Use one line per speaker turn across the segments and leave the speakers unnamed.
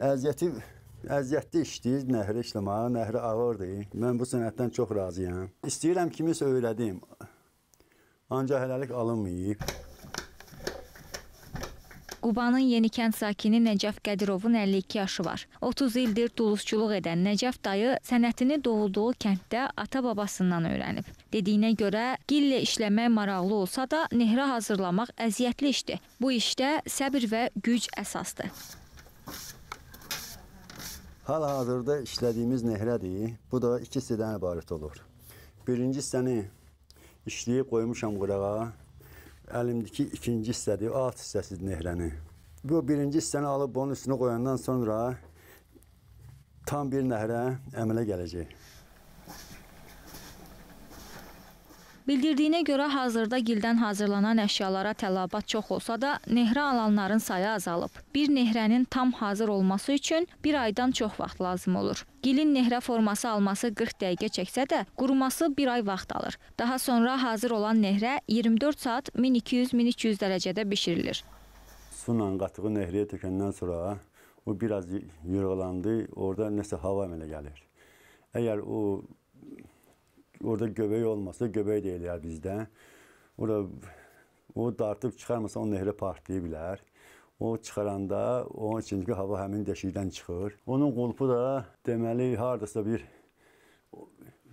Əziyyəti əziyyətli işdir nəhrə işləmək, nəhrə ağırdır. Mən bu sənətdən çox razıyam. İstəyirəm kimisə öyrədim. Ancaq hələlik alınmayıb.
Qubanın Yenikənd sakini Nəcəf Qədirovun 52 yaşı var. 30 ildir dulusçuluq edən Nəcəf dayı sənətini doğulduğu kənddə ata-babasından öyrənib. Dediyinə görə gillə işləmək maraqlı olsa da, nehrə hazırlamaq əziyyətli işdir. Bu işdə səbr və güc əsasdır.
Hal-hazırda işlədiyimiz nehrədir. Bu da iki hissədən ibarət olur. Birinci hissəni işləyib qoymuşam qırağa. Əlimdəki ikinci hissədir, alt hissəsi nehrəni. Bu birinci hissəni alıb onun üstünə qoyandan sonra tam bir nəhrə əmələ gələcək.
Bildirdiyinə görə hazırda gildən hazırlanan əşyalara tələbat çox olsa da, nehrə alanların sayı azalıb. Bir nehrənin tam hazır olması üçün bir aydan çox vaxt lazım olur. Gilin nehrə forması alması 40 dəqiqə çəksə də, quruması bir ay vaxt alır. Daha sonra hazır olan nehrə 24 saat 1200-1300 dərəcədə bişirilir.
Sunan qatığı nehriyə tökəndən sonra o biraz yırğalandı, orada nəsə hava əmələ gəlir. Əgər o orada göbək olmasa, göbək eləyər bizdə. Orada o dartıb çıxarmasa o nehrə partlaya bilər. O çıxaranda onun içindəki hava həmin deşikdən çıxır. Onun qulpu da deməli hardasa bir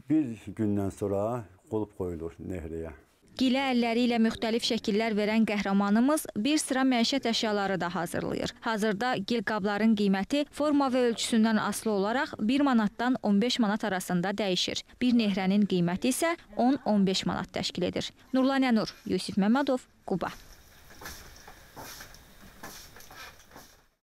bir gündən sonra qulp qoyulur nehrəyə.
Gilə əlləri ilə müxtəlif şəkillər verən qəhrəmanımız bir sıra məişət əşyaları da hazırlayır. Hazırda gil qabların qiyməti forma və ölçüsündən asılı olaraq 1 manatdan 15 manat arasında dəyişir. Bir nehrənin qiyməti isə 10-15 manat təşkil edir. Nurlan Nur, Yusif Məmmədov, Quba.